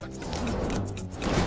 Let's go.